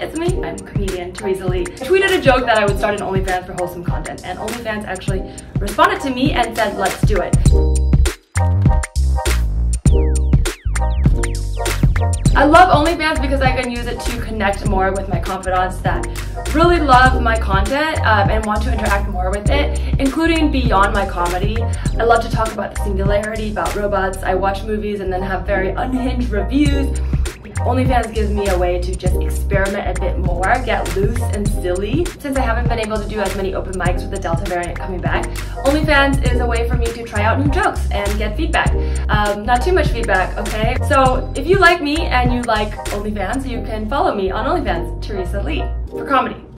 it's me. I'm comedian Teresa Lee. I tweeted a joke that I would start an OnlyFans for wholesome content, and OnlyFans actually responded to me and said, let's do it. I love OnlyFans because I can use it to connect more with my confidants that really love my content um, and want to interact more with it, including beyond my comedy. I love to talk about the singularity, about robots. I watch movies and then have very unhinged reviews. OnlyFans gives me a way to just experiment a bit more, get loose and silly. Since I haven't been able to do as many open mics with the Delta variant coming back, OnlyFans is a way for me to try out new jokes and get feedback. Um, not too much feedback, okay? So if you like me and you like OnlyFans, you can follow me on OnlyFans, Teresa Lee, for comedy.